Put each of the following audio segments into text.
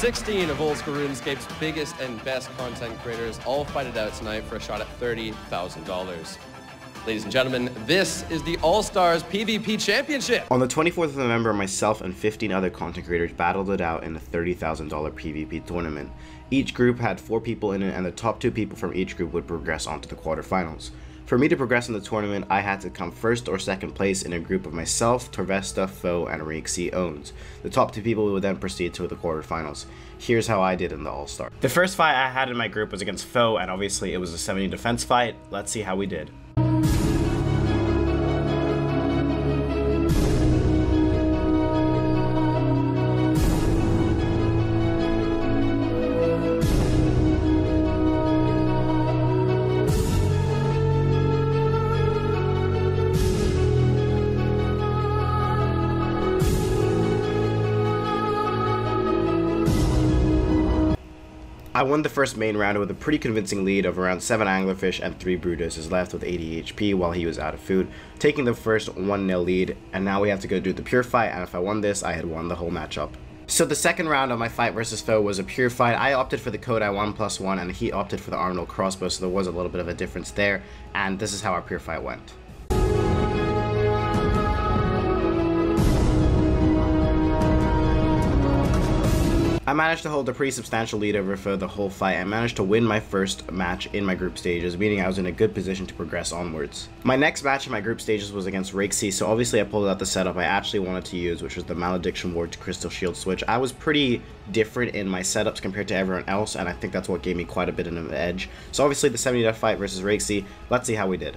16 of Old School RuneScape's biggest and best content creators all fight it out tonight for a shot at $30,000. Ladies and gentlemen, this is the All-Stars PvP Championship. On the 24th of November, myself and 15 other content creators battled it out in a $30,000 PvP tournament. Each group had four people in it, and the top two people from each group would progress onto the quarterfinals. For me to progress in the tournament, I had to come first or second place in a group of myself, Torvesta, Faux, and Raiksy owns. The top two people would then proceed to the quarterfinals. Here's how I did in the All-Star. The first fight I had in my group was against Faux, and obviously it was a 70 defense fight. Let's see how we did. I won the first main round with a pretty convincing lead of around 7 anglerfish and 3 brutus Brutuses left with 80 HP while he was out of food, taking the first 1-0 lead, and now we have to go do the pure fight, and if I won this, I had won the whole matchup. So the second round of my fight versus Faux was a pure fight. I opted for the Kodai 1 plus 1 and he opted for the Armadyl crossbow, so there was a little bit of a difference there, and this is how our pure fight went. I managed to hold a pretty substantial lead over for the whole fight and managed to win my first match in my group stages, meaning I was in a good position to progress onwards. My next match in my group stages was against Raiksy, so obviously I pulled out the setup I actually wanted to use, which was the Malediction Ward to Crystal Shield switch. I was pretty different in my setups compared to everyone else, and I think that's what gave me quite a bit of an edge. So obviously the 70 death fight versus Raiksy, let's see how we did.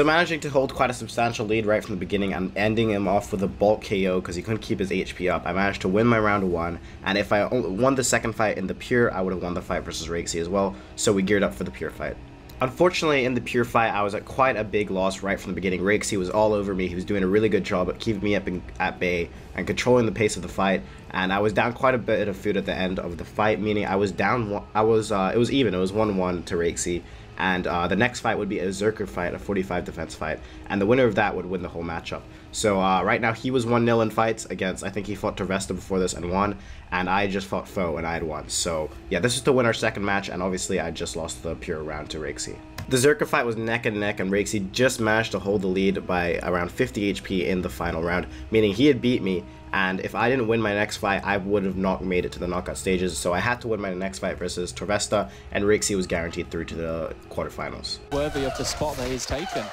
So managing to hold quite a substantial lead right from the beginning and ending him off with a bulk KO because he couldn't keep his HP up, I managed to win my round one. And if I won the second fight in the pure, I would have won the fight versus Raiksy as well. So we geared up for the pure fight. Unfortunately, in the pure fight, I was at quite a big loss right from the beginning. Raiksy was all over me. He was doing a really good job at keeping me up in, at bay and controlling the pace of the fight. And I was down quite a bit of food at the end of the fight, meaning I was down. I was. Uh, it was even. It was one-one to Raiksy and uh, the next fight would be a Zerker fight, a 45 defense fight, and the winner of that would win the whole matchup. So uh, right now he was 1-0 in fights against, I think he fought Torvesta before this and won, and I just fought Faux and I had won. So yeah, this is to win our second match, and obviously I just lost the pure round to Raiksy. The Zerker fight was neck and neck, and Raiksy just managed to hold the lead by around 50 HP in the final round, meaning he had beat me, and if I didn't win my next fight, I would have not made it to the knockout stages. So I had to win my next fight versus Torvesta, and Raiksy was guaranteed through to the quarterfinals. Worthy of the spot that he's taken.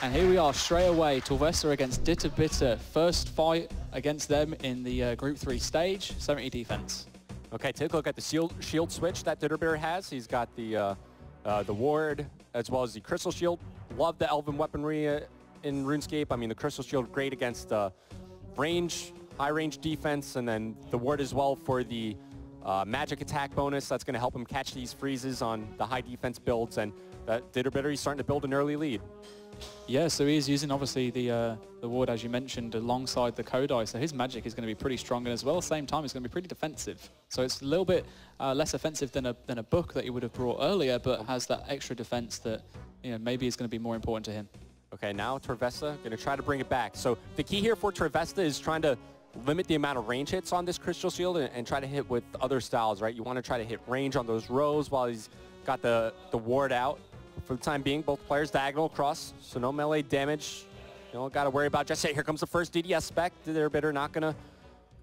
And here we are straight away, Torvesta against Ditter Bitter. First fight against them in the uh, Group 3 stage, 70 defense. Okay, take a look at the shield, shield switch that Ditterbitter has. He's got the uh, uh, the ward as well as the crystal shield. Love the elven weaponry uh, in RuneScape. I mean, the crystal shield great against uh, range, high range defense, and then the ward as well for the uh, magic attack bonus. That's going to help him catch these freezes on the high defense builds, and that Ditterbitter, he's starting to build an early lead. Yeah, so he's using obviously the uh, the ward as you mentioned alongside the Kodai, so his magic is going to be pretty strong, and as well at the same time it's going to be pretty defensive. So it's a little bit uh, less offensive than a than a book that he would have brought earlier, but has that extra defense that you know maybe is going to be more important to him. Okay, now Torvesta going to try to bring it back. So the key here for Torvesta is trying to limit the amount of range hits on this Crystal Shield and, and, try to hit with other styles, right? You want to try to hit range on those rows while he's got the, the ward out. For the time being, both players diagonal across, so no melee damage. You don't got to worry about just say, here comes the first DDS spec. They're bitter not going to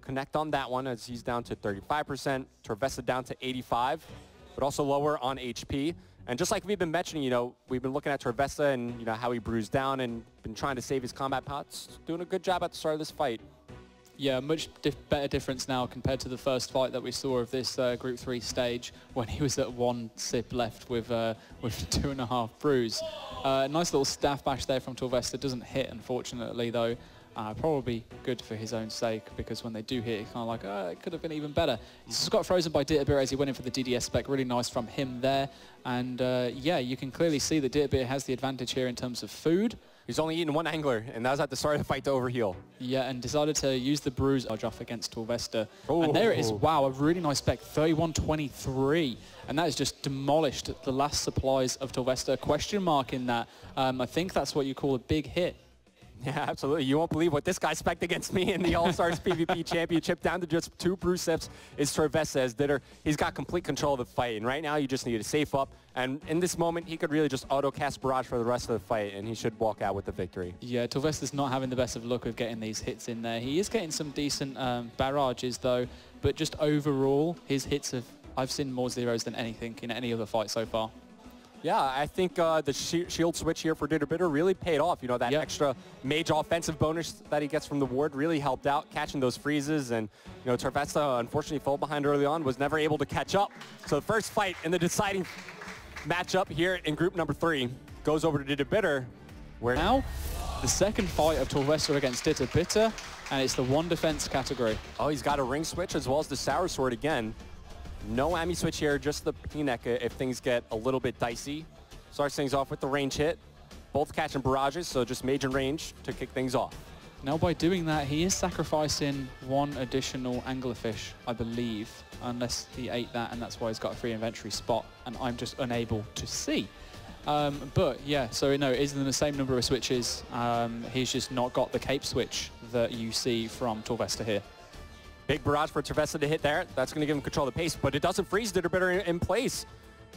connect on that one as he's down to 35%. Torvesta down to 85, but also lower on HP. And just like we've been mentioning, you know, we've been looking at Torvesta and, you know, how he bruised down and been trying to save his combat pots. Doing a good job at the start of this fight. Yeah, much dif better difference now compared to the first fight that we saw of this uh, Group 3 stage when he was at one sip left with uh, with two and a half brews. Uh, nice little staff bash there from Torvesta. Doesn't hit, unfortunately, though. Uh, probably good for his own sake because when they do hit, it's kind of like, oh, it could have been even better. He's got frozen by Ditterbitter as he went in for the DDS spec. Really nice from him there. And uh, yeah, you can clearly see that Ditterbitter has the advantage here in terms of food. He's only eaten one angler, and that was at the start of the fight to overheal. Yeah, and decided to use the bruise off against Torvesta. And there it is. Wow, a really nice spec, 31-23. And that has just demolished the last supplies of Torvesta. Question mark in that. Um, I think that's what you call a big hit. Yeah, absolutely. You won't believe what this guy spec against me in the All-Stars PvP Championship. Down to just two brew sips is as Ditter. He's got complete control of the fight, and right now you just need to safe up. And in this moment, he could really just auto-cast Barrage for the rest of the fight, and he should walk out with the victory. Yeah, Torvesta's not having the best of luck of getting these hits in there. He is getting some decent um, barrages, though, but just overall, his hits have... I've seen more zeros than anything in any other fight so far. Yeah, I think uh, the shield switch here for Ditterbitter really paid off. You know, that yep. extra mage offensive bonus that he gets from the ward really helped out catching those freezes. And, you know, Torvesta unfortunately fell behind early on, was never able to catch up. So the first fight in the deciding matchup here in group number three goes over to Ditterbitter. Where now, the second fight of Torvesta against Ditterbitter, and it's the one defense category. Oh, he's got a ring switch as well as the Sour Sword again. No Ami switch here, just the Pineka if things get a little bit dicey. Starts things off with the range hit. Both catching barrages, so just major range to kick things off. Now by doing that, he is sacrificing one additional anglerfish, I believe, unless he ate that and that's why he's got a free inventory spot and I'm just unable to see. Um, but yeah, so no, it is the same number of switches. Um, he's just not got the cape switch that you see from Torvesta here. Big barrage for Torvesta to hit there. That's going to give him control of the pace, but it doesn't freeze Ditterbitter in, in place.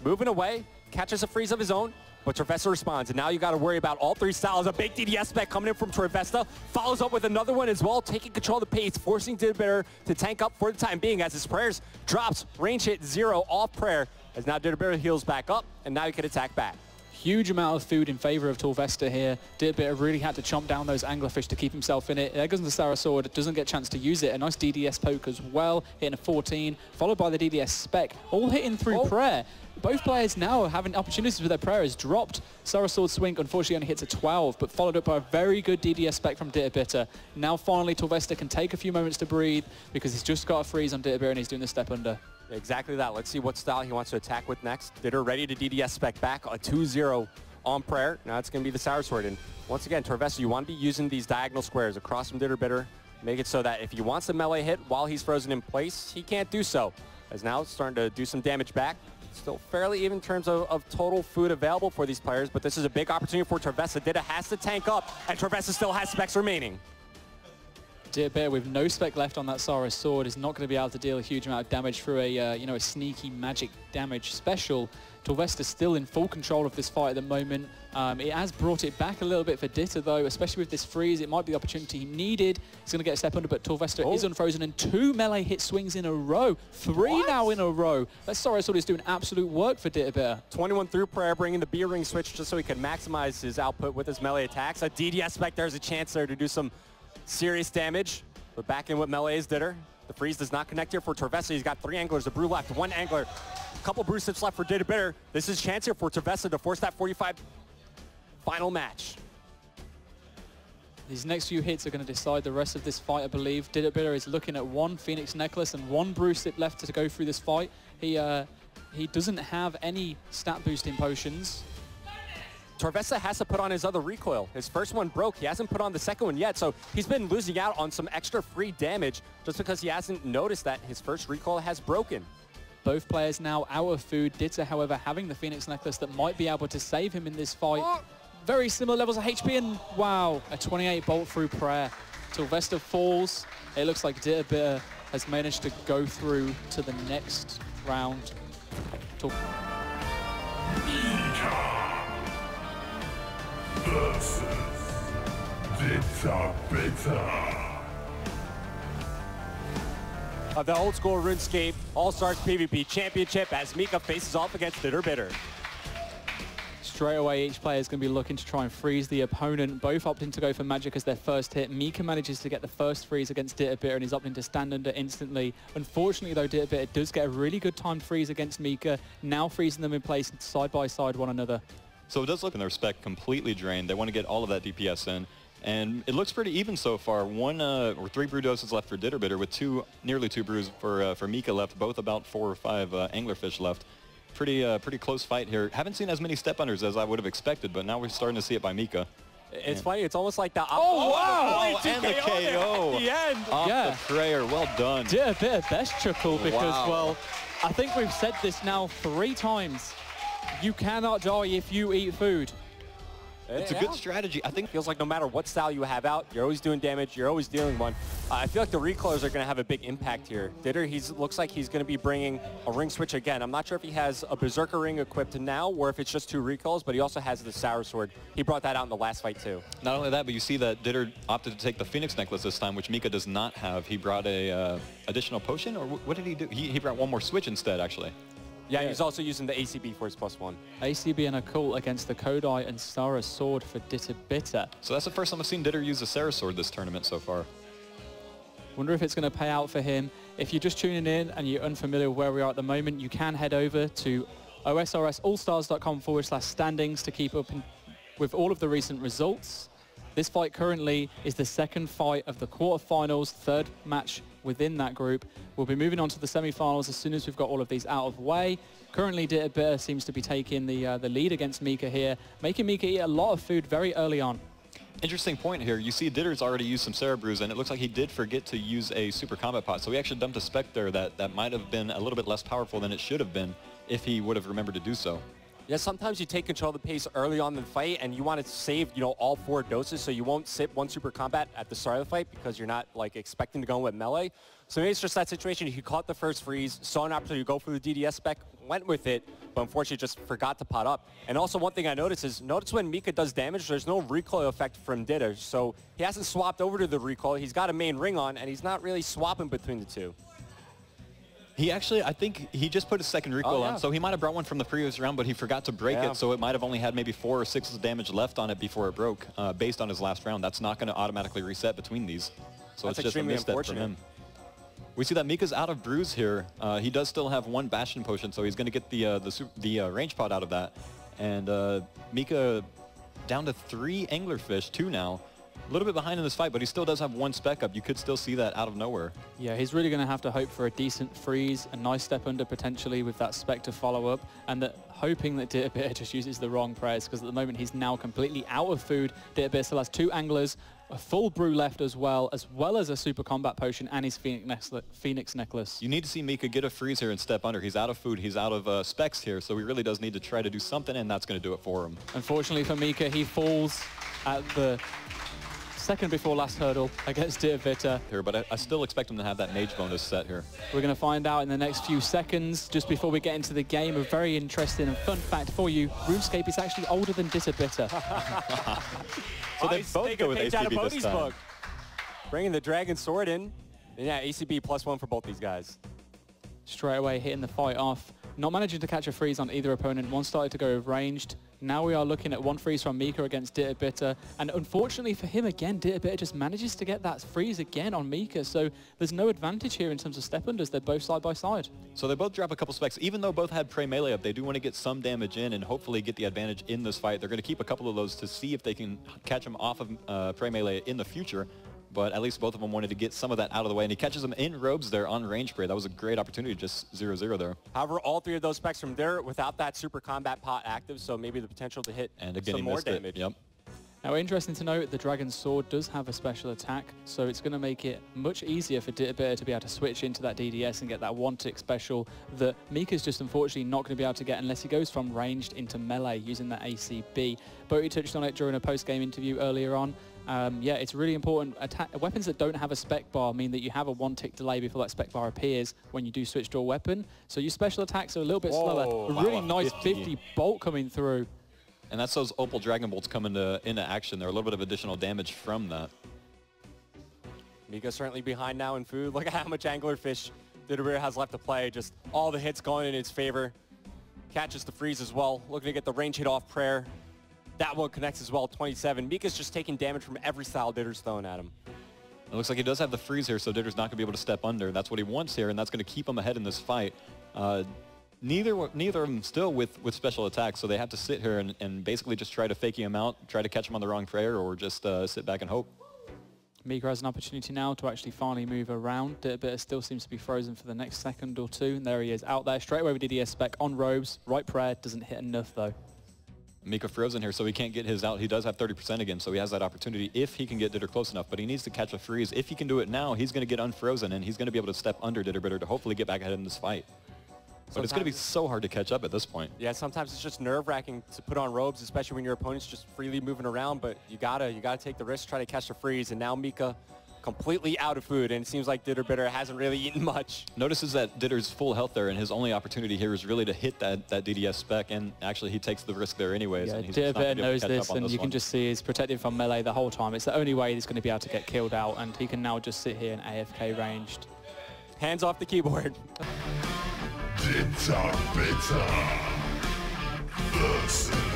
Moving away, catches a freeze of his own, but Torvesta responds, and now you got to worry about all three styles. A big DDS spec coming in from Torvesta, follows up with another one as well, taking control of the pace, forcing Ditterbitter to tank up for the time being as his prayers drops, range hit zero off prayer, as now Ditterbitter heals back up, and now he can attack back. Huge amount of food in favor of Torvesta here. Ditterbitter really had to chomp down those anglerfish to keep himself in it. There goes the Sour Sword, doesn't get a chance to use it. A nice DDS poke as well, hitting a 14, followed by the DDS spec, all hitting through oh. prayer. Both players now having opportunities with their prayers dropped. Sour Sword Swing unfortunately only hits a 12, but followed up by a very good DDS spec from Ditterbitter. Now finally Torvesta can take a few moments to breathe because he's just got a freeze on Ditterbitter and he's doing the step under. Exactly that. Let's see what style he wants to attack with next. Ditter ready to DDS spec back, a 2-0 on prayer. Now it's going to be the Sour Sword. And once again, Torvesta, you want to be using these diagonal squares across from Ditterbitter. Make it so that if he wants a melee hit while he's frozen in place, he can't do so. As now it's starting to do some damage back. Still fairly even in terms of, of, total food available for these players, but this is a big opportunity for Torvesta. Ditta has to tank up, and Torvesta still has specs remaining. Bear with no spec left on that Sour Sword is not going to be able to deal a huge amount of damage through a uh, you know a sneaky magic damage special. Torvesta still in full control of this fight at the moment. Um, it has brought it back a little bit for Ditter though, especially with this freeze. It might be the opportunity he needed. He's going to get a step under, but Torvesta oh. is unfrozen and two melee hit swings in a row. Three what? now in a row. That Sour Sword is doing absolute work for Ditterbitter. 21 through prayer, bringing the B-ring switch just so he can maximize his output with his melee attacks. A DDS spec, there's a chance there to do some serious damage. But back in with melee's Ditter. The freeze does not connect here for Torvesta. He's got three anglers, a brew left, one angler, a couple brew sips left for Ditterbitter. This is chance here for Torvesta to force that 45 final match. These next few hits are going to decide the rest of this fight, I believe. Ditterbitter is looking at one Phoenix Necklace and one brew sip left to go through this fight. He, uh, he doesn't have any stat boosting potions. Torvesta has to put on his other recoil. His first one broke. He hasn't put on the second one yet, so he's been losing out on some extra free damage just because he hasn't noticed that his first recoil has broken. Both players now out of food. Ditta, however, having the Phoenix Necklace that might be able to save him in this fight. Oh. Very similar levels of HP, and wow, a 28 bolt through prayer. Torvesta falls. It looks like Ditterbitter has managed to go through to the next round. Tor versus Of the old school RuneScape All-Stars PvP Championship as Mika faces off against Bitter. Straight away, each player is going to be looking to try and freeze the opponent. Both opting to go for magic as their first hit. Mika manages to get the first freeze against Ditterbitter and is opting to stand under instantly. Unfortunately, though, Ditterbitter does get a really good timed freeze against Mika, now freezing them in place side by side one another. So it does look in their spec completely drained. They want to get all of that DPS in. And it looks pretty even so far. One uh, or three brew doses left for Ditterbitter with two, nearly two brews for uh, for Mika left, both about four or five uh, anglerfish left. Pretty uh, pretty close fight here. Haven't seen as many step unders as I would have expected, but now we're starting to see it by Mika. It's funny. It's almost like the Oh, wow! Oh, and the there KO. At the end. Off Yeah. the prayer, well done. did a bit of best chuckle because, Wow. well, I think we've said this now three times. You cannot die if you eat food. It's a good strategy. I think Feels like no matter what style you have out, you're always doing damage. You're always dealing one. Uh, I feel like the recoilers are going to have a big impact here. Ditter, he looks like he's going to be bringing a ring switch again. I'm not sure if he has a Berserker ring equipped now or if it's just two recoils, but he also has the Sour Sword. He brought that out in the last fight too. Not only that, but you see that Ditter opted to take the Phoenix necklace this time, which Mika does not have. He brought a uh, additional potion, or what did he do? He, he brought one more switch instead, actually. Yeah, he's also using the ACB for his plus one. ACB and Occult against the Kodai and Sara Sword for Ditter Bitter. So that's the first time I've seen Ditter use a Sara sword this tournament so far. Wonder if it's going to pay out for him. If you're just tuning in and you're unfamiliar with where we are at the moment, you can head over to osrsallstars.com forward slash standings to keep up in, with all of the recent results. This fight currently is the second fight of the quarterfinals, third match within that group. We'll be moving on to the semi-finals as soon as we've got all of these out of the way. Currently, Ditter seems to be taking the uh, the lead against Mika here, making Mika eat a lot of food very early on. Interesting point here. You see Ditter's already used some Sara brews, and it looks like he did forget to use a super combat pot. So he actually dumped a spec there that, that might have been a little bit less powerful than it should have been if he would have remembered to do so. Yeah, sometimes you take control of the pace early on in the fight and you want to save, you know, all four doses so you won't sit one super combat at the start of the fight because you're not like expecting to go in with melee. So maybe it's just that situation. He caught the first freeze, saw an opportunity to go for the DDS spec, went with it, but unfortunately just forgot to pot up. And also one thing I noticed is notice when Mika does damage, there's no recoil effect from Ditter. So he hasn't swapped over to the recoil. He's got a main ring on and he's not really swapping between the two. He actually, I think he just put his second recoil Oh, yeah. on, so he might have brought one from the previous round, but he forgot to break Yeah. it, so it might have only had maybe four or six damage left on it before it broke, uh, based on his last round. That's not going to automatically reset between these. So That's it's just a misstep from him. We see that Mika's out of brews here. Uh, he does still have one Bastion potion, so he's going to get the uh, the, the uh, range pot out of that. And uh, Mika down to three anglerfish, two now. A little bit behind in this fight, but he still does have one spec up. You could still see that out of nowhere. Yeah, he's really going to have to hope for a decent freeze, a nice step under potentially with that spec to follow up, and that hoping that Ditterbitter just uses the wrong prayers because at the moment he's now completely out of food. Ditterbitter still has two anglers, a full brew left as well, as well as a super combat potion and his Phoenix, necklace- Phoenix necklace. You need to see Mika get a freeze here and step under. He's out of food. He's out of uh, specs here, so he really does need to try to do something, and that's going to do it for him. Unfortunately for Mika, he falls at the second before last hurdle against Ditterbitter. Here, but I, I still expect him to have that mage bonus set here. We're going to find out in the next few seconds. Just before we get into the game, a very interesting and fun fact for you. RuneScape is actually older than Ditterbitter. So they Nice. both Take go with page ACB this time. book. Bringing the Dragon Sword in. And yeah, ACB plus one for both these guys. Straight away hitting the fight off. Not managing to catch a freeze on either opponent. One started to go ranged. Now we are looking at one freeze from Mika against Ditterbitter. And unfortunately for him again, Ditterbitter just manages to get that freeze again on Mika. So there's no advantage here in terms of step unders. They're both side by side. So they both drop a couple specs. Even though both had prey melee up, they do want to get some damage in and hopefully get the advantage in this fight. They're going to keep a couple of those to see if they can catch him off of uh, prey melee in the future. But at least both of them wanted to get some of that out of the way. And he catches them in robes there on range prey. That was a great opportunity, just 0-0 there. However, all three of those specs from there without that super combat pot active, so maybe the potential to hit And again, some more damage. it. Yep. Now, interesting to note, the Dragon's Sword does have a special attack, so it's going to make it much easier for Ditterbitter to be able to switch into that DDS and get that one-tick special that Mika's just unfortunately not going to be able to get unless he goes from ranged into melee using that ACB. Boaty touched on it during a post-game interview earlier on. Um, yeah, it's really important. Atta- weapons that don't have a spec bar mean that you have a one-tick delay before that spec bar appears when you do switch to a weapon. So your special attacks are a little bit Whoa, slower. A really a nice 50. 50 bolt coming through. And that's those Opal Dragon Bolts coming to, into action. There a little bit of additional damage from that. Mika certainly behind now in food. Look at how much anglerfish Ditterbitter has left to play. Just all the hits going in his favor. Catches the freeze as well. Looking to get the range hit off prayer. That one connects as well, 27. Mika's just taking damage from every style Ditter's throwing at him. It looks like he does have the freeze here, so Ditter's not going to be able to step under. That's what he wants here, and that's going to keep him ahead in this fight. Uh, neither neither of them still with, with special attacks, so they have to sit here and, and basically just try to fake him out, try to catch him on the wrong prayer, or just uh, sit back and hope. Mika has an opportunity now to actually finally move around. Bit still seems to be frozen for the next second or two. And there he is out there straight away with DDS spec on robes. Right prayer doesn't hit enough though. Mika frozen here, so he can't get his out. He does have 30% again, so he has that opportunity if he can get Ditter close enough. But he needs to catch a freeze. If he can do it now, he's going to get unfrozen, and he's going to be able to step under Ditterbitter to hopefully get back ahead in this fight. But sometimes, it's going to be so hard to catch up at this point. Yeah, sometimes it's just nerve-wracking to put on robes, especially when your opponent's just freely moving around. But you gotta, you gotta take the risk, try to catch the freeze. And now Mika completely out of food, and it seems like Ditterbitter hasn't really eaten much. Notices that Ditter's full health there, and his only opportunity here is really to hit that, that DDS spec, and actually he takes the risk there anyways. Yeah, Ditterbitter knows this, and this you one. can just see he's protected from melee the whole time. It's the only way he's going to be able to get killed out, and he can now just sit here in AFK ranged. Hands off the keyboard. Ditterbitter versus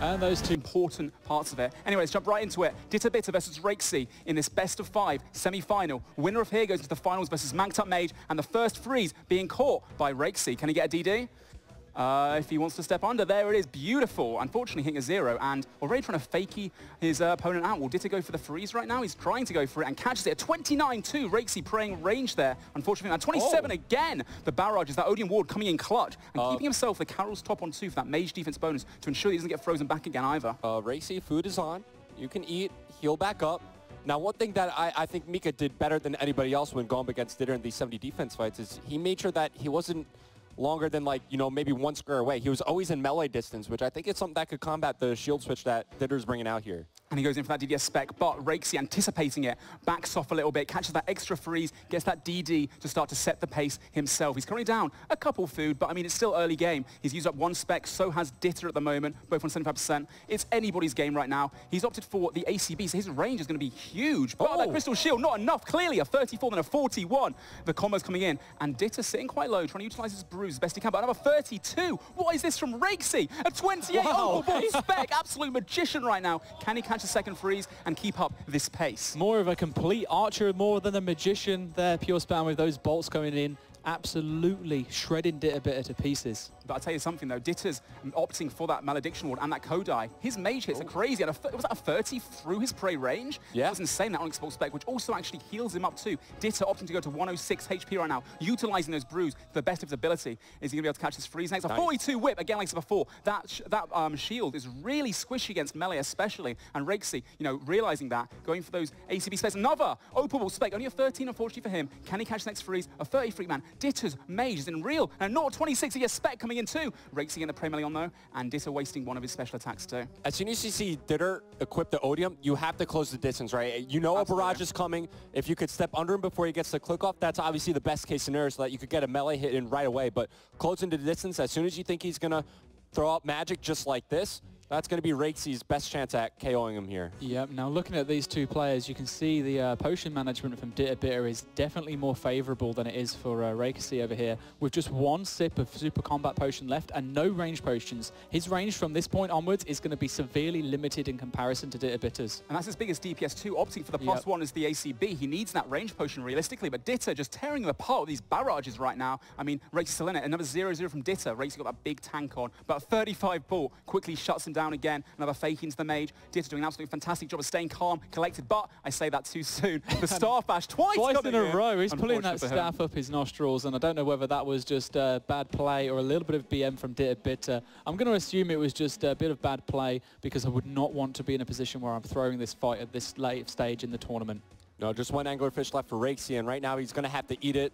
and those two important parts of it. Anyway, let's jump right into it. Ditta Ditterbitter versus Rexy in this best of five semi-final. Winner of here goes to the finals versus Manked Up Mage, and the first freeze being caught by Rexy. Can he get a DD? Uh, if he wants to step under, there it is, beautiful. Unfortunately hitting a zero and already trying to fakey his uh, opponent out. Will Ditter go for the freeze right now? He's trying to go for it and catches it. A 29-2, Rexy praying range there. Unfortunately, now 27 oh. again. The barrage is that Odium Ward coming in clutch and uh, keeping himself the Karil's top on two for that mage defense bonus to ensure he doesn't get frozen back again either. Uh, Rexy, food is on. You can eat, heal back up. Now, one thing that I, I think Mika did better than anybody else when going up against Ditter in these 70 defense fights is he made sure that he wasn't longer than like, you know, maybe one square away. He was always in melee distance, which I think is something that could combat the shield switch that Ditter's bringing out here and he goes in for that DDS spec, but Rexy anticipating it, backs off a little bit, catches that extra freeze, gets that DD to start to set the pace himself. He's currently down a couple food, but I mean, it's still early game. He's used up one spec, so has Ditter at the moment, both on 75%. It's anybody's game right now. He's opted for the ACB, so his range is going to be huge. But oh. that Crystal Shield, not enough. Clearly, a 34 and a 41. The combo's coming in, and Ditter sitting quite low, trying to utilize his brews as best he can, but another 32. What is this from Rexy? A 28 wow. spec, absolute magician right now. Can he catch a second freeze? and keep up this pace. More of a complete archer, more than a magician there, Pure Spam with those bolts coming in absolutely shredding it a bit to pieces. But I'll tell you something though, Ditter's opting for that Malediction Ward and that Kodai. His mage hits Ooh. are crazy. was that a 30 through his prey range? Yeah. It was insane, that Bolt spec, which also actually heals him up too. Ditter opting to go to 106 HP right now, utilizing those brews to the best of his ability. Is he going to be able to catch this freeze next? Nice. A 42 whip, again like I said before. That, that um, shield is really squishy against melee especially. And Rexy, you know, realizing that, going for those ACB specs. Another openable spec, only a 13 unfortunately for him. Can he catch the next freeze? A 33 man. Ditter's mage is in real. And a 26 he a spec coming in too. Rexy in the Premier League though, and Ditter wasting one of his special attacks too. As soon as you see Ditter equip the Odium, you have to close the distance, right? You know Absolutely. a barrage is coming. If you could step under him before he gets the click off, that's obviously the best case scenario so that you could get a melee hit in right away. But closing the distance, as soon as you think he's going to throw out magic just like this, that's going to be Rexy's best chance at KOing him here. Yep. Now looking at these two players, you can see the uh, potion management from Ditterbitter is definitely more favorable than it is for uh, Rexy over here. With just one sip of super combat potion left and no range potions, his range from this point onwards is going to be severely limited in comparison to Ditterbitter's. And that's his biggest DPS too, opting for the plus yep. one is the ACB. He needs that range potion realistically, but Ditter just tearing them apart with these barrages right now. I mean, Rexy still in it. Another 0-0 from Ditter. Rexy got that big tank on, but a 35 ball quickly shuts him down again. Another fake into the mage. Ditter doing an absolutely fantastic job of staying calm, collected, but I say that too soon. The staff bash twice, twice in a row. He's pulling that staff up his nostrils, and I don't know whether that was just uh, bad play or a little bit of BM from Ditterbitter. I'm going to assume it was just a bit of bad play because I would not want to be in a position where I'm throwing this fight at this late stage in the tournament. No, just one anglerfish left for Rexy, and right now he's going to have to eat it.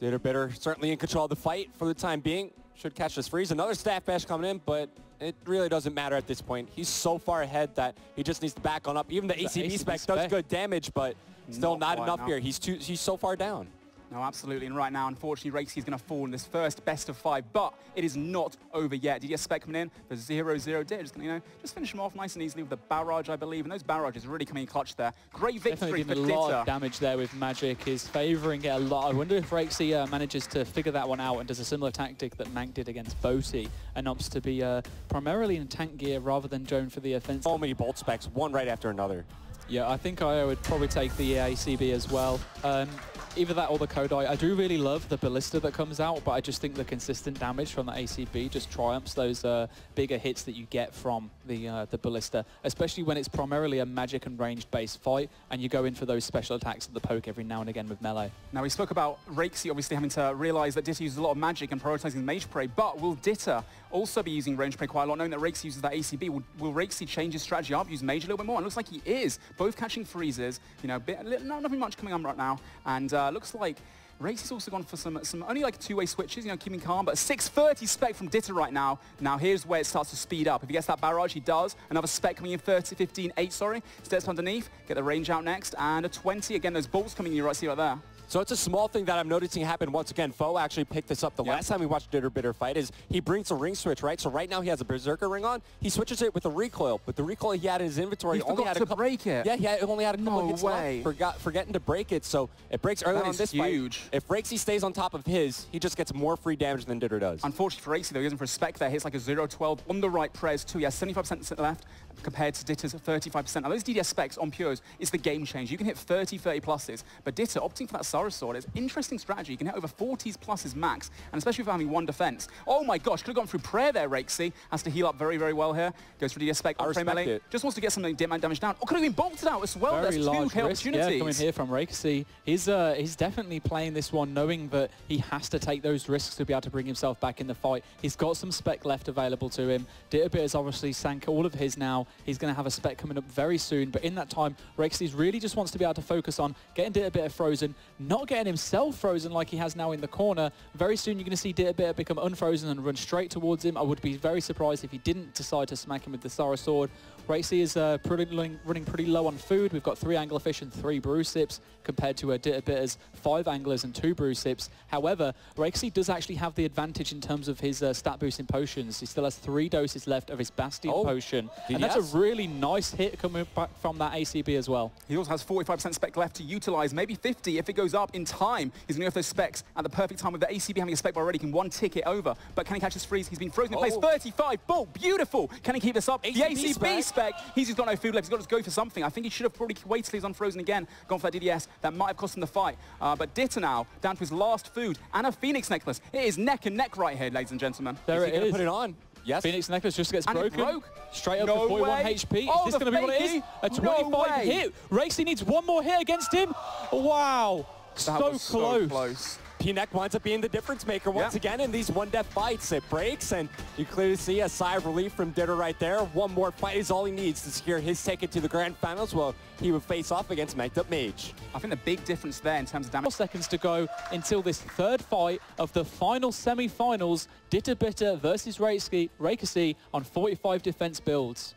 Ditterbitter certainly in control of the fight for the time being. Should catch this freeze. Another staff bash coming in, but it really doesn't matter at this point. He's so far ahead that he just needs to back on up. Even the, the ACB, ACB spec, spec, does good damage, but still not, not enough here. He's too. He's so far down. No, absolutely. And right now, unfortunately, Rakesy is going to fall in this first best of five, but it is not over yet. DDS Spec coming in for 0-0 Dit. Just going to, you know, just finish him off nice and easily with the barrage, I believe. And those barrages really coming in clutch there. Great victory Definitely for a lot of damage there with Magic. Is favouring it a lot. I wonder if Rakesy uh, manages to figure that one out and does a similar tactic that Mank did against Boaty and opts to be uh, primarily in tank gear rather than Joan for the offensive. So many bolt specs, one right after another. Yeah, I think I would probably take the ACB as well. Um, either that or the Kodai. I do really love the Ballista that comes out, but I just think the consistent damage from the ACB just triumphs those uh, bigger hits that you get from the uh, the Ballista, especially when it's primarily a magic and ranged based fight, and you go in for those special attacks at the poke every now and again with melee. Now, we spoke about Rakesy obviously having to realize that Ditter uses a lot of magic and prioritizing Mage Prey, but will Ditter also be using Range Prey quite a lot, knowing that Rakesy uses that ACB? Will, will change his strategy up, use Mage a little bit more? It looks like he is. Both catching freezes, you know, bit, not, nothing much coming on right now, and uh, looks like Race has also gone for some, some only like two-way switches, you know, keeping calm, but a 630 spec from Ditter right now. Now here's where it starts to speed up. If he gets that barrage, he does. Another spec coming in 30, 15, 8, sorry. Steps underneath, get the range out next, and a 20. Again, those bolts coming in, you right, see right there. So it's a small thing that I'm noticing happen once again. Faux actually picked this up the Yeah. last time we watched Ditter Bitter fight is he brings a ring switch, right? So right now he has a Berserker ring on. He switches it with a recoil, but the recoil he had in his inventory He only had a to couple, break it. Yeah, he had, only had a couple No hits way. left. Forgot, forgetting to break it, so it breaks early That on is this huge. fight. If Rakesy stays on top of his, he just gets more free damage than Ditter does. Unfortunately for Racy, though, he goes in for a spec there. Hits like a 0-12 on the right press too. He has 75% at the left compared to Ditter's 35%. Now, those DDS specs on Pures is the game changer. You can hit 30, 30 pluses, but Ditter opting for that Sara Sword is interesting strategy. You can hit over 40s pluses max, and especially for having one defense. Oh my gosh, could have gone through prayer there, Rakesy. Has to heal up very, very well here. Goes for DDS spec I frame melee. it. Just wants to get something damage damage down. Or could have been bolted out as well. Very There's two large kill risk, yeah, coming here from Rakesy. He's, uh, he's definitely playing this one knowing that he has to take those risks to be able to bring himself back in the fight. He's got some spec left available to him. Ditterbit has obviously sank all of his now. He's going to have a spec coming up very soon, but in that time, Rakesy really just wants to be able to focus on getting Ditterbit frozen, not getting himself frozen like he has now in the corner. Very soon you're going to see Ditterbit become unfrozen and run straight towards him. I would be very surprised if he didn't decide to smack him with the Sara Sword. Racy is uh, pretty, running pretty low on food. We've got three anglerfish and three brew sips compared to a Ditterbitter's five anglers and two brew sips. However, Racy does actually have the advantage in terms of his uh, stat boosting potions. He still has three doses left of his Bastion Oh, potion. And that's a really nice hit coming back from that ACB as well. He also has 45% spec left to utilize, maybe 50 if it goes up in time. He's going to have those specs at the perfect time with the ACB having a spec bar already. Can one tick it over, but can he catch this freeze? He's been frozen in place. Oh. 35, bolt, beautiful. Can he keep this up? the ACB ACB spec. Spec. He's just got no food left. He's got to go for something. I think he should have probably waited till he's unfrozen again, gone for that DDS. That might have cost him the fight. Uh, but Ditter now, down to his last food and a Phoenix necklace. It is neck and neck right here, ladies and gentlemen. There Is he it gonna put it on? Yes. Phoenix necklace just gets And it broken. broke. Straight up No to 41 way. HP. Oh, is this going to be what it is? A 25 way. hit. Racy needs one more hit against him. Wow. That so was close. So close. P-Neck winds up being the difference maker once Yeah. again in these one-death fights. It breaks, and you clearly see a sigh of relief from Ditter right there. One more fight is all he needs to secure his ticket to the grand finals. Well, he would face off against Mic'd Up Mage. I think the big difference there in terms of Four damage. seconds to go until this third fight of the final semi-finals. Ditter Bitter versus Rakesy on 45 defense builds.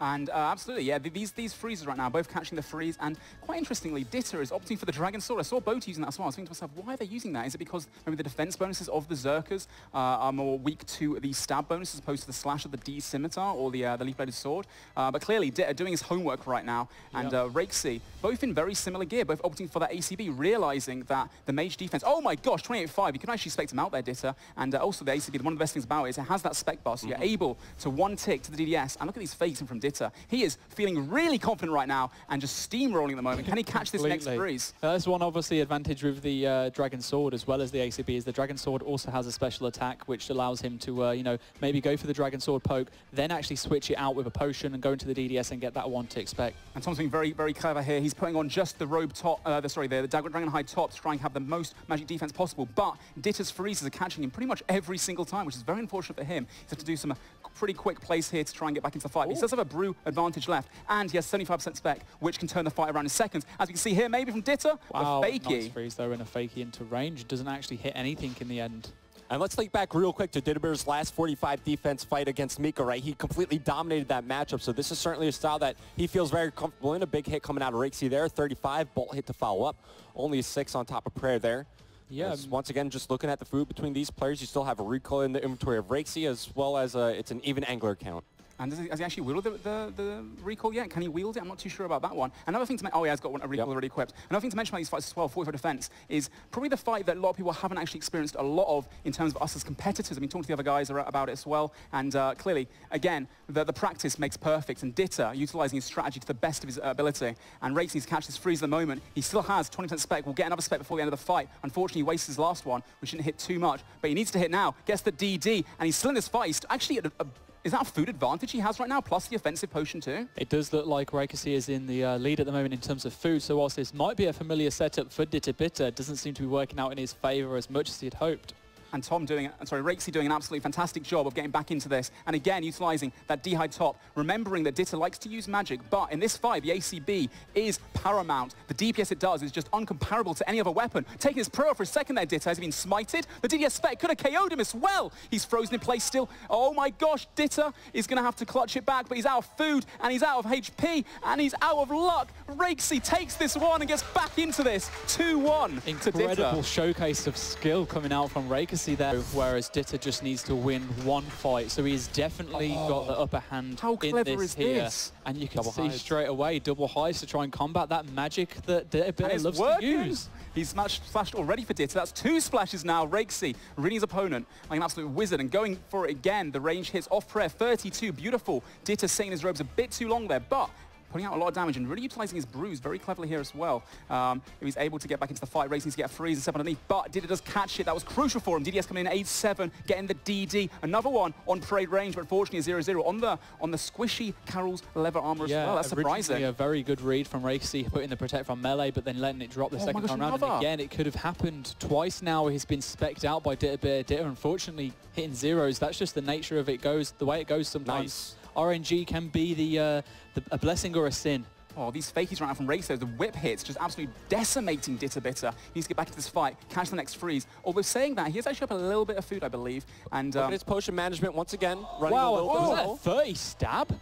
And uh, absolutely, yeah, these these freezes right now, both catching the freeze, and quite interestingly, Ditter is opting for the Dragon Sword. I saw Boat using that as well. I was thinking to myself, why are they using that? Is it because maybe the defense bonuses of the Zerkers uh, are more weak to the stab bonus as opposed to the slash of the D Scimitar or the uh, the Leaf-Bladed Sword? Uh, but clearly, Ditter doing his homework right now, and Yep. uh, Rakesy, both in very similar gear, both opting for that ACB, realizing that the Mage defense, oh my gosh, 28-5, you can actually spec him out there, Ditter, and uh, also the ACB, one of the best things about it is it has that spec bar, so you're able to one tick to the DDS, and look at these fakes in from Ditter. He is feeling really confident right now and just steamrolling at the moment. Can he catch this next freeze? Uh, That's one obviously advantage with the uh, Dragon Sword as well as the ACB is the Dragon Sword also has a special attack which allows him to, uh, you know, maybe go for the Dragon Sword poke, then actually switch it out with a potion and go into the DDS and get that one to expect. And Tom's being very, very clever here. He's putting on just the robe top, uh, the, sorry, the, the Dragon Dragon Hide top to try and have the most magic defense possible. But Ditter's freezes are catching him pretty much every single time, which is very unfortunate for him. He's had to do some pretty quick place here to try and get back into the fight. But he does have a brew advantage left, and he has 75% spec, which can turn the fight around in seconds. As we can see here, maybe from Ditter, Wow, the fakey. nice freeze though and a fakey into range. Doesn't actually hit anything in the end. And let's think back real quick to Ditterbitter's last 45 defense fight against Mika, right? He completely dominated that matchup, so this is certainly a style that he feels very comfortable in. A big hit coming out of Raiksy there, 35, bolt hit to follow up. Only a 6 on top of Prayer there. Yeah. As once again, just looking at the food between these players, you still have a recoil in the inventory of Raiksy as well as a, it's an even angler count. And does he, has he actually wielded the, the, the, recall yet? Can he wield it? I'm not too sure about that one. Another thing to mention, oh yeah, he's got one, a recall Yep. already equipped. Another thing to mention about these fights as well, 44 defense, is probably the fight that a lot of people haven't actually experienced a lot of in terms of us as competitors. I mean, talking to the other guys about it as well. And uh, clearly, again, the, the practice makes perfect. And Ditter, utilizing his strategy to the best of his uh, ability. And needs to catch this freeze at the moment. He still has 20% spec. We'll get another spec before the end of the fight. Unfortunately, he wastes his last one, which didn't hit too much. But he needs to hit now. Gets the DD, and he's still in this fight. He's actually at a, a is that a food advantage he has right now, plus the offensive potion too? It does look like Raikkonen is in the uh, lead at the moment in terms of food, so whilst this might be a familiar setup for Ditter it doesn't seem to be working out in his favour as much as he had hoped. And Tom doing, uh, sorry, Rakesy doing an absolutely fantastic job of getting back into this. And again, utilizing that D-high top, remembering that Ditter likes to use magic, but in this fight, the ACB is paramount. The DPS it does is just uncomparable to any other weapon. Taking his pro for a second there, Ditter, has been smited? The DDS spec could have KO'd him as well. He's frozen in place still. Oh my gosh, Ditter is going to have to clutch it back, but he's out of food, and he's out of HP, and he's out of luck. Rakesy takes this one and gets back into this. 2-1 to Incredible showcase of skill coming out from Raikkonen there, whereas Ditter just needs to win one fight. So he's definitely oh. got the upper hand How in clever this is here. this? And you can Double see highs. straight away double highs to try and combat that magic that And Ditter loves working. to use. He's smashed, splashed already for Ditter. That's two splashes now. Rakesy, reading his opponent like an absolute wizard and going for it again. The range hits off prayer, 32, beautiful. Ditter saying his robes a bit too long there, but putting out a lot of damage and really utilizing his brews very cleverly here as well. Um, was able to get back into the fight, racing to get a freeze and step underneath, but Ditter does catch it. That was crucial for him. DDS coming in 8-7, getting the DD. Another one on parade range, but unfortunately a 0-0 on the on the squishy Karil's leather armor as well. That's surprising. a very good read from Raikkonen, putting the protect from melee, but then letting it drop the Oh second gosh, time round. And another. again, it could have happened twice now. He's been specked out by Ditter Bear. Ditter, unfortunately, hitting zeros. That's just the nature of it. Goes the way it goes sometimes. RNG can be the, uh, the a blessing or a sin. Oh, these fakies right now from Racer, the whip hits, just absolutely decimating Ditter Bitter. He needs to get back into this fight, catch the next freeze. Although saying that, he has actually up a little bit of food, I believe. And Look um, at his potion management once again, running Wow, a little was bit that 30 stab?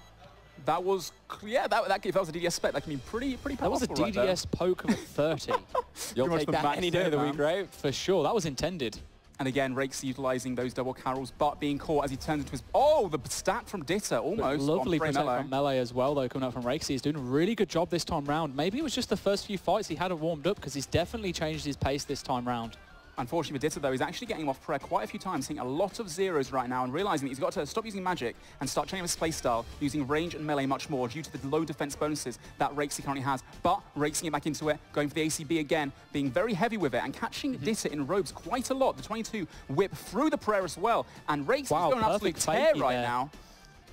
that was, yeah, that, that, if that was a DDS spec, that can be pretty, pretty That was a powerful right. DDS poke of a 30. You'll Pretty much take that any day of the there, week, right? For sure, that was intended. And again, Rakes utilizing those double carols, but being caught as he turns into his... Oh, the stat from Ditter, But almost. lovely protect Mello. from melee as well, though, coming out from Rakesy. He's doing a really good job this time round. Maybe it was just the first few fights he hadn't warmed up because he's definitely changed his pace this time round. Unfortunately for Ditter, though, he's actually getting him off prayer quite a few times, seeing a lot of zeros right now and realizing that he's got to stop using magic and start changing his playstyle, using range and melee much more due to the low defense bonuses that Rakesy currently has. But Rakesy it back into it, going for the ACB again, being very heavy with it and catching Mm-hmm. Ditter in robes quite a lot. The 22 whip through the prayer as well. And Rakesy's Wow, going an absolute tear right there. now.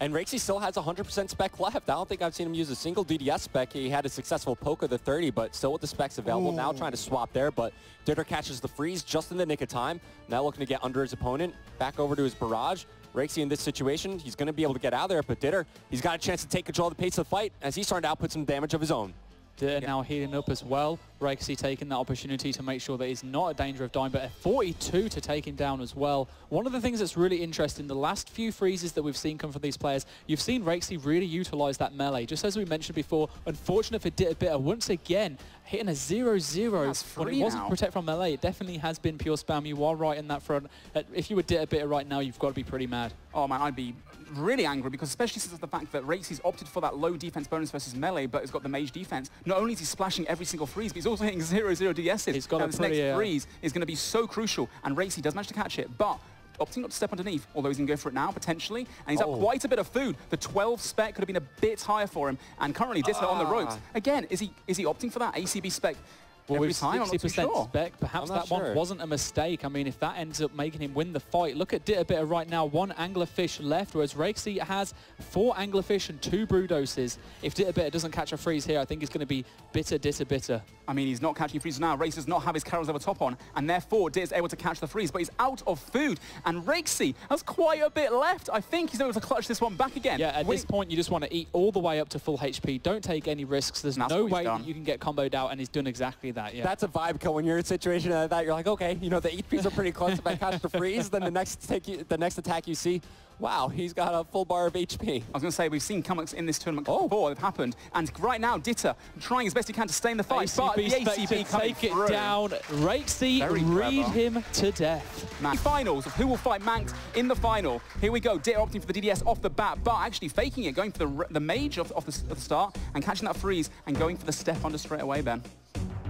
And Rakesy still has 100% spec left. I don't think I've seen him use a single DDS spec. He had a successful poke of the 30, but still with the specs available. Now trying to swap there, but Ditter catches the freeze just in the nick of time. Now looking to get under his opponent. Back over to his barrage. Rakesy in this situation, he's going to be able to get out of there, but Ditter, he's got a chance to take control of the pace of the fight as he's starting to output some damage of his own. Ditter now healing up as well. Rakesy taking that opportunity to make sure that he's not a danger of dying, but a 42 to take him down as well. One of the things that's really interesting, the last few freezes that we've seen come from these players, you've seen Rakesy really utilize that melee. Just as we mentioned before, unfortunate for Ditter Bitter, once again, hitting a 0-0 That's when it wasn't now. protect from melee. It definitely has been pure spam. You are right in that front. Uh, If you were Dit a bit right now, you've got to be pretty mad. Oh man, I'd be really angry because especially since the fact that Rakesy's opted for that low defense bonus versus melee, but has got the mage defense. Not only is he splashing every single freeze, but he's also hitting 0-0 DSs. He's got Now, a this pretty, next uh, freeze is going to be so crucial, and Rakesy does manage to catch it, but opting not to step underneath, although he's going to go for it now, potentially. And he's Oh. up quite a bit of food. The 12 spec could have been a bit higher for him, and currently Ditter on the ah. ropes. Again, is he is he opting for that ACB spec Well, every with time? I'm not too 60% sure. spec, perhaps that one wasn't a mistake. I mean, if that ends up making him win the fight, look at Ditterbitter right now, one anglerfish left, whereas Rakesy has four anglerfish and two brew doses. If Ditterbitter doesn't catch a freeze here, I think it's going to be bitter, bitter, bitter. I mean, he's not catching freezes now. Race does not have his Karils over top on, and therefore Dit is able to catch the freeze, but he's out of food. And Rakesy has quite a bit left. I think he's able to clutch this one back again. Yeah, at When this point, you just want to eat all the way up to full HP. Don't take any risks. There's no way done. that you can get comboed out, and he's done exactly that. Yeah. That's a vibe, Co. When you're in a situation like that, you're like, okay, you know, the HPs are pretty close. If I catch the freeze, then the next take you, the next attack you see, wow, he's got a full bar of HP. I was going to say, we've seen comebacks in this tournament Oh. before. They've happened. And right now, Ditta trying his best he can to stay in the fight. but the ACB expect ACB coming take it through. down. Rakesy read him to death. Man. Finals of who will fight Manx in the final. Here we go. Ditta opting for the DDS off the bat, but actually faking it, going for the, the mage off, off the, s- at the start and catching that freeze and going for the step under straight away, Ben.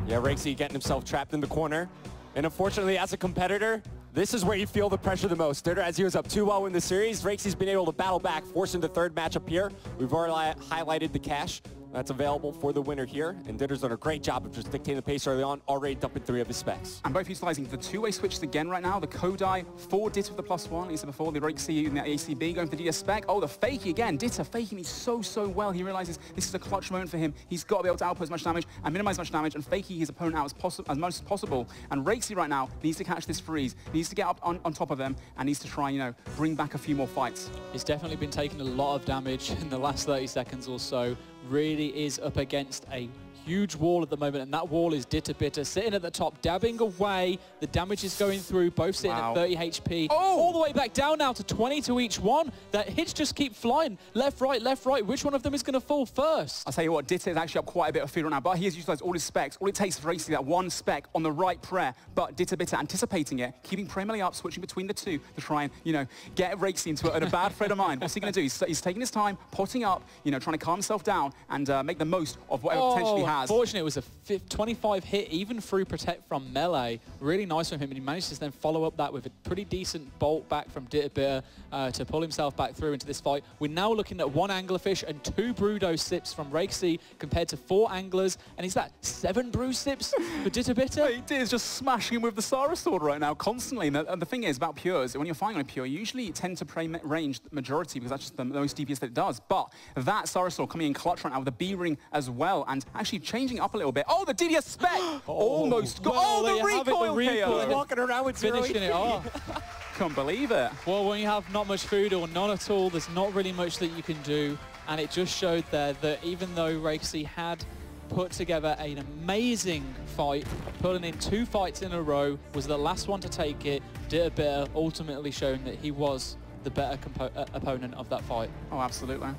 Yeah, Rakesy getting himself trapped in the corner. And unfortunately, as a competitor, this is where you feel the pressure the most. Ditter, as he was up 2-0 in the series, Rakesy's been able to battle back, forcing the third matchup here. We've already highlighted the cash that's available for the winner here. And Ditter's done a great job of just dictating the pace early on, already dumping three of his specs. And both utilizing the two-way switches again right now. The Kodai for Ditta with the plus one. He said before, the Rake C in the ACB going for the DS spec. Oh, the fakey again. Ditta faking it so, so well. He realizes this is a clutch moment for him. He's got to be able to output as much damage and minimize as much damage and faking his opponent out as, possi as much as possible. And Rakesy right now needs to catch this freeze, needs to get up on, on top of them and needs to try, you know, bring back a few more fights. He's definitely been taking a lot of damage in the last 30 seconds or so. Really is up against a huge wall at the moment, and that wall is Ditterbitter sitting at the top, dabbing away. The damage is going through, both sitting Wow. at 30 HP. Oh! All the way back down now to 20 to each one. That hits just keep flying. Left, right, left, right. Which one of them is going to fall first? I'll tell you what, Ditter is actually up quite a bit of food right now, but he has utilized all his specs. All it takes for Racy that one spec on the right prayer, but Ditterbitter anticipating it, keeping Melee up, switching between the two to try and, you know, get Racy into a, a bad frame of mind. What's he going to do? He's, he's taking his time, potting up, you know, trying to calm himself down and uh, make the most of whatever potentially he has. Unfortunately, it was a 25 hit, even through protect from melee. Really nice from him, and he managed to then follow up that with a pretty decent bolt back from Ditterbitter uh, to pull himself back through into this fight. We're now looking at one anglerfish and two Brudo sips from Rakesy compared to four anglers, and is that seven brew sips for Ditterbitter? Ditter's just smashing him with the Sara sword right now, constantly. And the, and the thing is about Pures, when you're fighting on a Pure, you usually tend to pray ma- range majority because that's just the most DPS that it does. But that Sara sword coming in clutch right now with a B ring as well and actually changing up a little bit. Oh, the DDS spec! Almost got. well, oh, the you have it, the recoil, recoil. KO. Walking around with Finishing it off. Can't believe it. Well, when you have not much food or none at all, there's not really much that you can do. And it just showed there that even though Rakesy had put together an amazing fight, pulling in two fights in a row, was the last one to take it, did a bit, ultimately showing that he was the better uh, opponent of that fight. Oh, absolutely.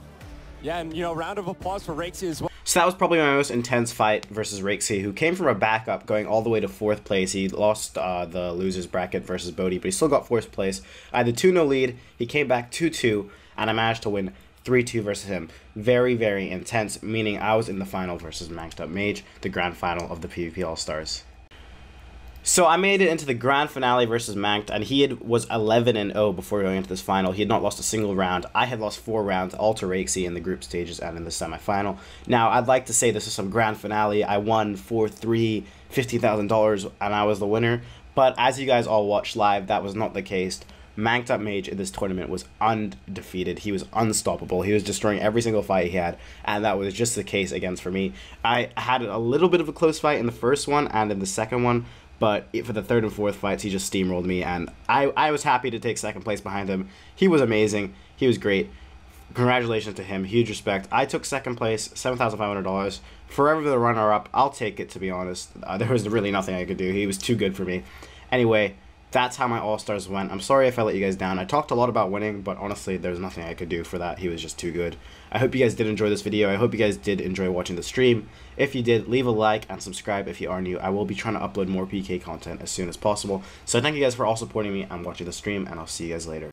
Yeah, and you know, round of applause for Rakesy as well. So that was probably my most intense fight versus Rakesy, who came from a backup going all the way to fourth place. He lost uh, the losers bracket versus Boaty, but he still got fourth place. I had the 2 0 lead. He came back 2 2, and I managed to win 3 2 versus him. Very, very intense, meaning I was in the final versus Manked Up Mage, the grand final of the PvP All Stars. So I made it into the grand finale versus Manked, and he had, was 11 and 0 before going into this final. He had not lost a single round. I had lost four rounds, all to Rakesy in the group stages and in the semifinal. Now I'd like to say this is some grand finale. I won 4-3, $50,000, and I was the winner. But as you guys all watched live, that was not the case. Manked Up Mage in this tournament was undefeated. He was unstoppable. He was destroying every single fight he had, and that was just the case against for me. I had a little bit of a close fight in the first one and in the second one, but for the third and fourth fights, he just steamrolled me, and I, I was happy to take second place behind him. He was amazing. He was great. Congratulations to him. Huge respect. I took second place, $7,500. Forever the runner up. I'll take it, to be honest. Uh, there was really nothing I could do. He was too good for me. Anyway, that's how my All Stars went. I'm sorry if I let you guys down. I talked a lot about winning, but honestly, there's nothing I could do for that. He was just too good. I hope you guys did enjoy this video. I hope you guys did enjoy watching the stream. If you did, leave a like and subscribe if you are new. I will be trying to upload more PK content as soon as possible. So thank you guys for all supporting me and watching the stream, and I'll see you guys later.